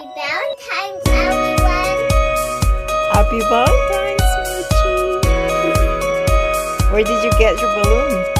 Happy Valentine's, everyone. Happy Valentine's, Moochie! Where did you get your balloon?